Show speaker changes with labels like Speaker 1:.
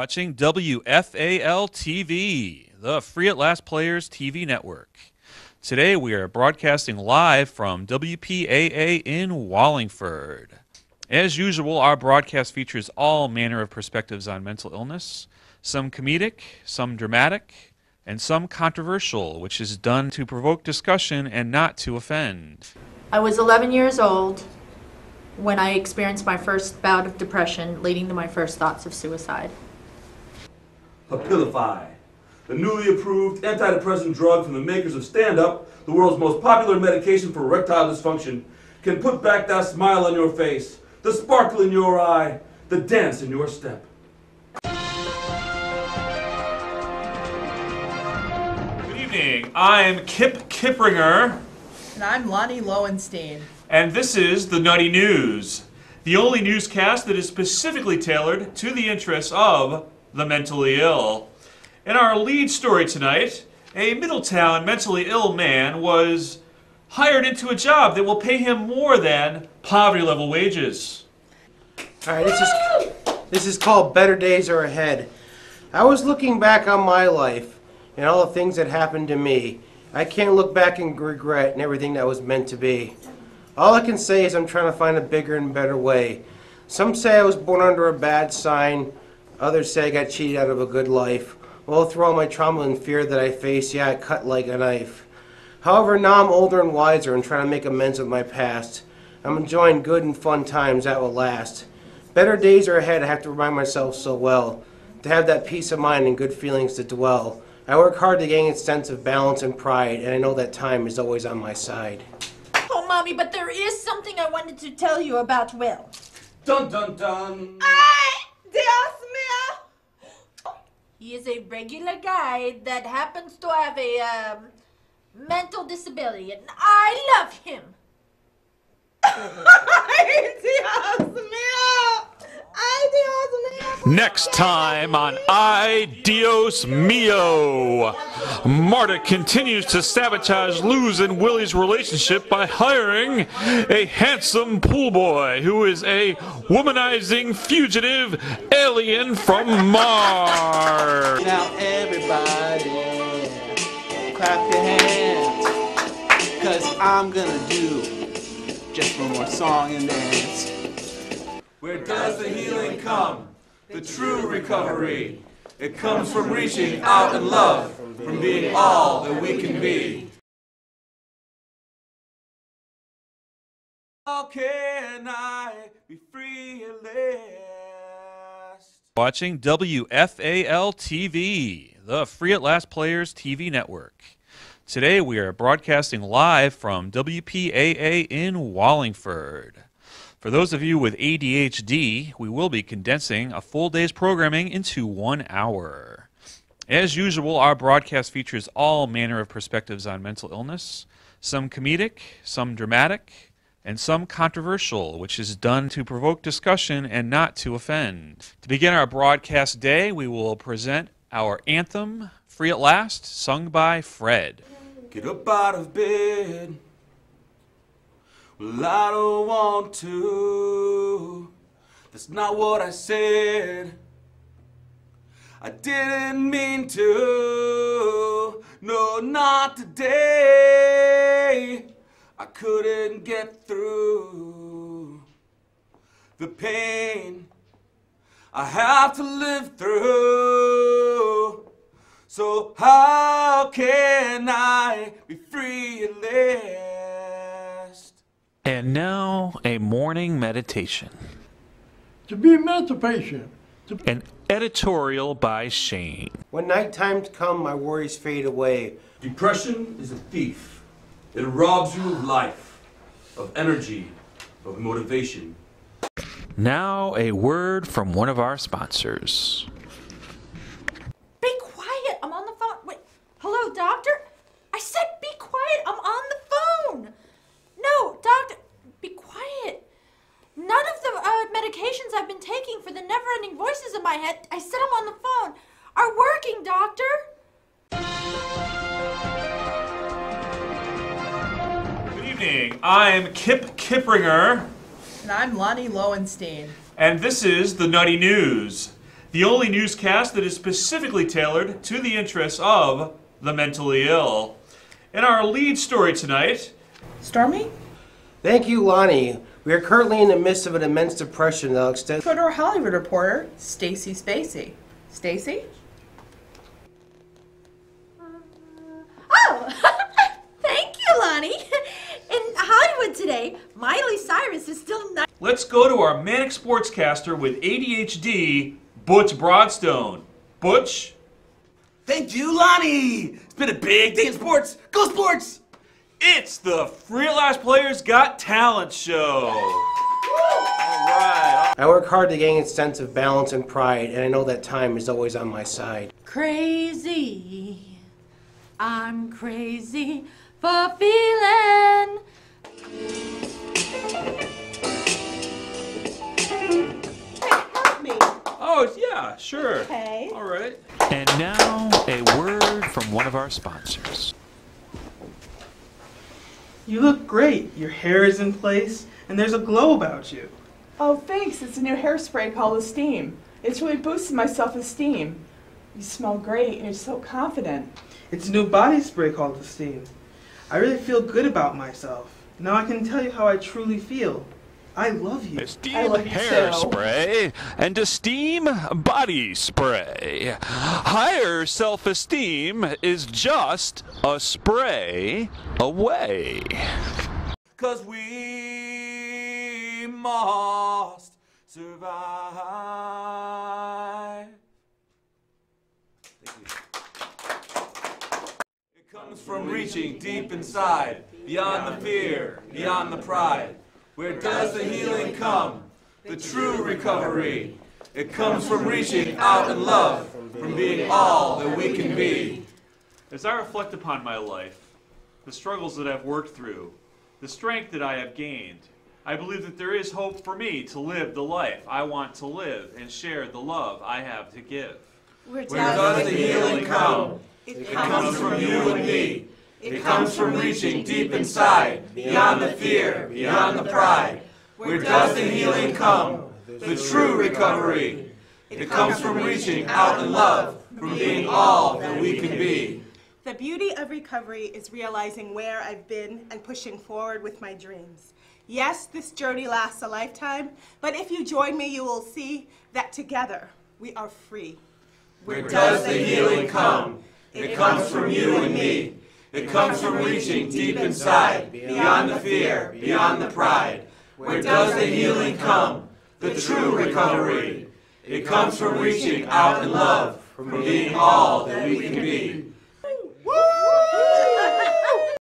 Speaker 1: Watching WFAL TV, the Free at Last Players TV network. Today we are broadcasting live from WPAA in Wallingford. As usual, our broadcast features all manner of perspectives on mental illness, some comedic, some dramatic, and some controversial, which is done to provoke discussion and not to offend.
Speaker 2: I was 11 years old when I experienced my first bout of depression, leading to my first thoughts of suicide.
Speaker 3: Papilify, the newly approved antidepressant drug from the makers of Stand Up, the world's most popular medication for erectile dysfunction, can put back that smile on your face, the sparkle in your eye, the dance in your step.
Speaker 1: Good evening. I'm Kip Kipringer.
Speaker 4: And I'm Lonnie Lowenstein.
Speaker 1: And this is the Nutty News, the only newscast that is specifically tailored to the interests of the mentally ill. In our lead story tonight, a Middletown mentally ill man was hired into a job that will pay him more than poverty level wages.
Speaker 5: All right, this is this is called Better Days Are Ahead. I was looking back on my life and all the things that happened to me. I can't look back and regret and everything that was meant to be. All I can say is I'm trying to find a bigger and better way. Some say I was born under a bad sign. Others say I got cheated out of a good life. Well, through all my trauma and fear that I face, yeah, I cut like a knife. However, now I'm older and wiser and trying to make amends with my past. I'm enjoying good and fun times that will last. Better days are ahead, I have to remind myself so well. To have that peace of mind and good feelings to dwell. I work hard to gain a sense of balance and pride, and I know that time is always on my side.
Speaker 2: Oh, Mommy, but there is something I wanted to tell you about Will.
Speaker 3: Dun dun dun!
Speaker 2: Ay, Dios mío! He is a regular guy that happens to have a um, mental disability, and I love him.
Speaker 1: Next time on Ay Dios Mio, Marta continues to sabotage Lou's and Willie's relationship by hiring a handsome pool boy who is a womanizing fugitive alien from Mars.
Speaker 6: Now everybody, clap your hands, cause I'm gonna do just one more song and dance.
Speaker 3: Where does the healing come? The true recovery. It comes from reaching out in love, from being all that we can be. How can I be free at last?
Speaker 1: Watching WFAL TV, the Free at Last Players TV network. Today we are broadcasting live from WPAA in Wallingford. For those of you with ADHD, we will be condensing a full day's programming into one hour. As usual, our broadcast features all manner of perspectives on mental illness, some comedic, some dramatic, and some controversial, which is done to provoke discussion and not to offend. To begin our broadcast day, we will present our anthem, Free at Last, sung by Fred.
Speaker 3: Get up out of bed. Well, I don't want to. That's not what I said. I didn't mean to. No, not today. I couldn't get through the pain I have to live through. So how can I be free at last?
Speaker 1: And now, a morning meditation.
Speaker 7: to be emancipation. To
Speaker 1: An editorial by Shane.
Speaker 5: When night times come, my worries fade away.
Speaker 3: Depression is a thief. It robs you of life, of energy, of motivation.
Speaker 1: Now, a word from one of our sponsors.
Speaker 2: I'm
Speaker 1: Kip Kipringer,
Speaker 4: And I'm Lonnie Lowenstein.
Speaker 1: and this is the Nutty News, the only newscast that is specifically tailored to the interests of the mentally ill. In our lead story tonight,
Speaker 4: Stormy?
Speaker 5: Thank you, Lonnie. We are currently in the midst of an immense depression that'll extend.
Speaker 4: Photo Hollywood reporter, Stacy Spacey. Stacy?
Speaker 2: Today, Miley Cyrus is still not.
Speaker 1: let's go to our manic sportscaster with ADHD, Butch Broadstone. Butch?
Speaker 8: Thank you, Lonnie. It's been a big day in sports. Go sports!
Speaker 1: It's the Free at Last Players Got Talent show. All right.
Speaker 5: I work hard to gain a sense of balance and pride, and I know that time is always on my side.
Speaker 2: Crazy. I'm crazy for feeling.
Speaker 1: Yeah, sure.
Speaker 4: Okay.
Speaker 1: All right.
Speaker 9: And now, a word from one of our sponsors.
Speaker 10: You look great. Your hair is in place, and there's a glow about you.
Speaker 4: Oh, thanks. It's a new hairspray called Esteem. It's really boosted my self esteem. You smell great and you're so confident.
Speaker 10: It's a new body spray called Esteem. I really feel good about myself. Now I can tell you how I truly feel. I love you.
Speaker 9: Esteem
Speaker 4: love you
Speaker 9: hair
Speaker 4: too.
Speaker 9: spray and Esteem body spray. Higher self esteem is just a spray away.
Speaker 3: Cause we must survive. It comes from reaching deep inside, beyond the fear, beyond the pride. Where does the healing come? The true recovery. It comes from reaching out in love, from being all that we can be.
Speaker 1: As I reflect upon my life, the struggles that I've worked through, the strength that I have gained, I believe that there is hope for me to live the life I want to live and share the love I have to give.
Speaker 2: Where
Speaker 3: Where does the healing come? It comes from you and me. It comes from reaching deep inside, beyond the fear, beyond the pride. Where does the healing come? The true recovery. It comes from reaching out in love, from being all that we can be.
Speaker 11: The beauty of recovery is realizing where I've been and pushing forward with my dreams. Yes, this journey lasts a lifetime, but if you join me, you will see that together we are free.
Speaker 3: Where does the healing come? It comes from you and me. It comes from reaching deep inside, beyond the fear, beyond the pride. Where does the healing come? The true recovery. It comes from reaching out in love, from being all that we can be.